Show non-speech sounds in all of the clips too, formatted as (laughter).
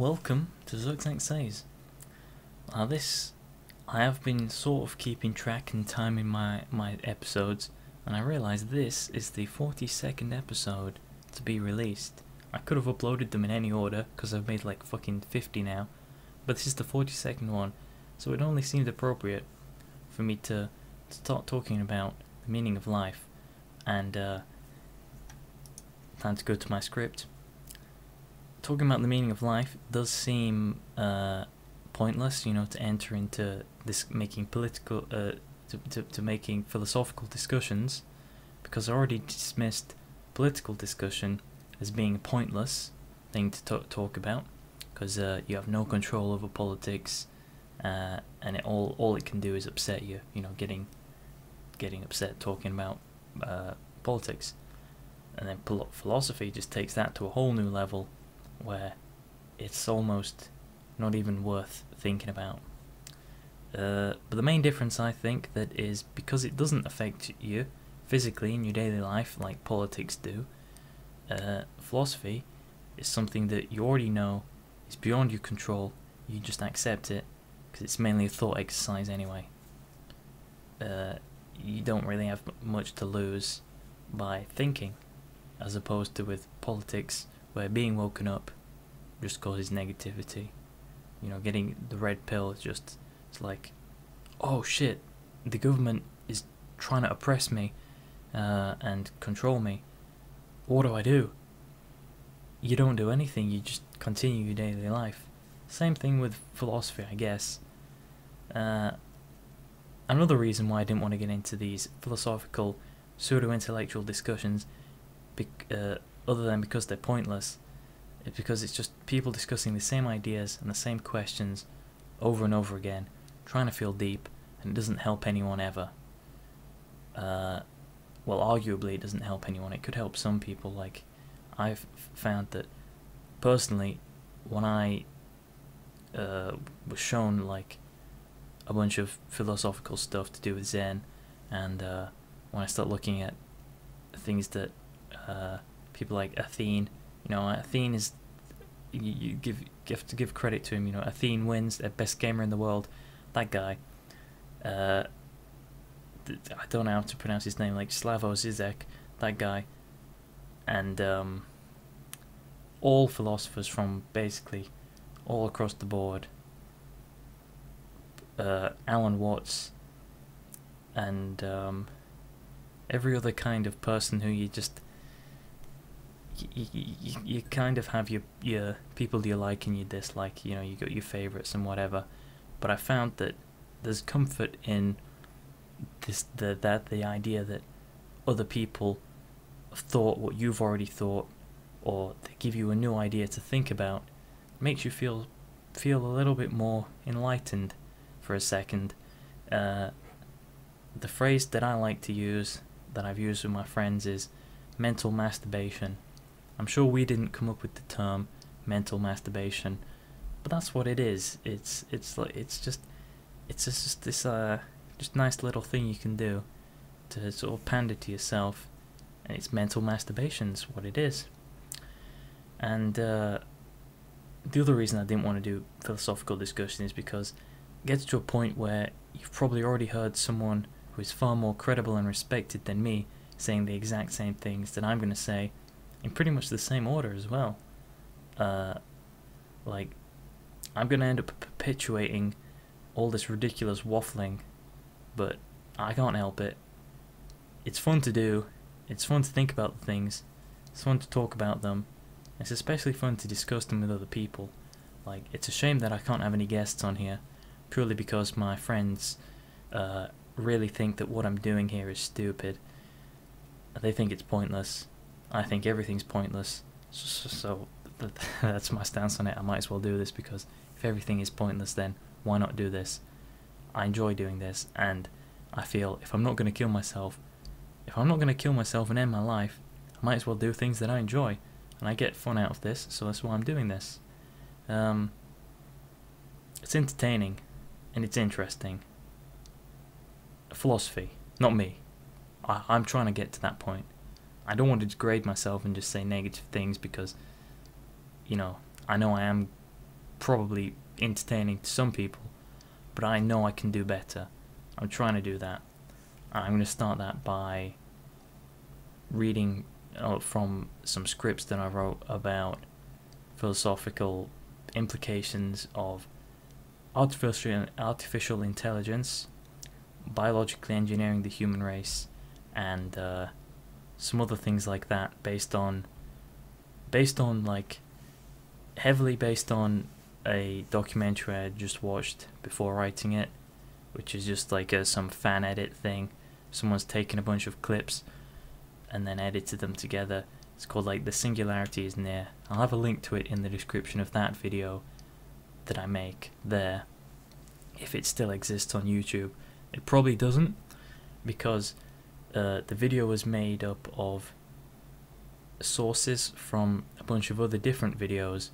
welcome to Zirkzank Says. Now this, I have been sort of keeping track and timing my, my episodes, and I realise this is the 42nd episode to be released. I could have uploaded them in any order, because I've made like fucking 50 now, but this is the 42nd one, so it only seemed appropriate for me to, to start talking about the meaning of life, and uh, time to go to my script talking about the meaning of life does seem uh, pointless, you know, to enter into this making political, uh, to, to, to making philosophical discussions, because I already dismissed political discussion as being a pointless thing to talk, about, because uh, you have no control over politics, uh, and it all all it can do is upset you, you know, getting getting upset talking about uh, politics, and then philosophy just takes that to a whole new level where it's almost not even worth thinking about. Uh, but the main difference I think that is because it doesn't affect you physically in your daily life like politics do, uh, philosophy is something that you already know is beyond your control. You just accept it because it's mainly a thought exercise anyway. Uh, you don't really have much to lose by thinking, as opposed to with politics where being woken up just causes negativity. You know, getting the red pill is just, it's like, oh shit, the government is trying to oppress me uh, and control me. What do I do? You don't do anything, you just continue your daily life. Same thing with philosophy, I guess. Uh, another reason why I didn't want to get into these philosophical, pseudo-intellectual discussions, uh, other than because they're pointless, is because it's just people discussing the same ideas and the same questions over and over again, trying to feel deep, and it doesn't help anyone ever. Uh, well, arguably, it doesn't help anyone. It could help some people. Like, I've found that personally, when I uh, was shown like a bunch of philosophical stuff to do with Zen, and uh, when I start looking at things that uh, people like Athene you know, Athene is you, you give have to give credit to him. You know, Athene wins, the best gamer in the world. That guy. Uh, I don't know how to pronounce his name, like Slavo Zizek, that guy, and um, all philosophers from basically all across the board. Uh, Alan Watts, and um, every other kind of person who you just you, you, you kind of have your your people you like and you dislike. You know, you got your favorites and whatever. But I found that there's comfort in this the that the idea that other people have thought what you've already thought, or they give you a new idea to think about, makes you feel feel a little bit more enlightened for a second. Uh, the phrase that I like to use, that I've used with my friends, is mental masturbation. I'm sure we didn't come up with the term mental masturbation, but that's what it is. It's it's like it's just it's just this uh just nice little thing you can do to sort of pander to yourself, and it's mental masturbation's what it is. And uh, the other reason I didn't want to do philosophical discussion is because it gets to a point where you've probably already heard someone who is far more credible and respected than me saying the exact same things that I'm going to say in pretty much the same order as well. Uh, like, I'm gonna end up perpetuating all this ridiculous waffling, but I can't help it. It's fun to do. It's fun to think about the things. It's fun to talk about them. It's especially fun to discuss them with other people. Like, it's a shame that I can't have any guests on here, purely because my friends uh, really think that what I'm doing here is stupid. They think it's pointless, I think everything's pointless. So, so (laughs) that's my stance on it. I might as well do this because if everything is pointless, then why not do this? I enjoy doing this, and I feel if I'm not going to kill myself, if I'm not going to kill myself and end my life, I might as well do things that I enjoy, and I get fun out of this, so that's why I'm doing this. Um, it's entertaining, and it's interesting. Philosophy, not me. I, I'm trying to get to that point. I don't want to degrade myself and just say negative things because, you know, I know I am probably entertaining to some people, but I know I can do better. I'm trying to do that. I'm going to start that by reading uh, from some scripts that I wrote about philosophical implications of artificial artificial intelligence, biologically engineering the human race, and uh, some other things like that based on based on like heavily based on a documentary I just watched before writing it, which is just like a, some fan edit thing. Someone's taken a bunch of clips and then edited them together. It's called like The Singularity is Near. I'll have a link to it in the description of that video that I make there. If it still exists on YouTube. It probably doesn't because uh, the video was made up of sources from a bunch of other different videos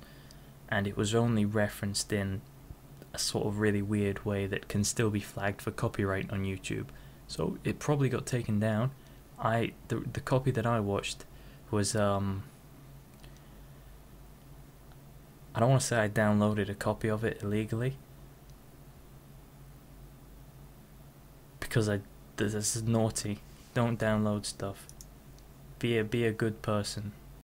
and it was only referenced in a sort of really weird way that can still be flagged for copyright on YouTube. So it probably got taken down. I the the copy that I watched was um I don't want to say I downloaded a copy of it illegally because I this is naughty. Don't download stuff. Be a be a good person.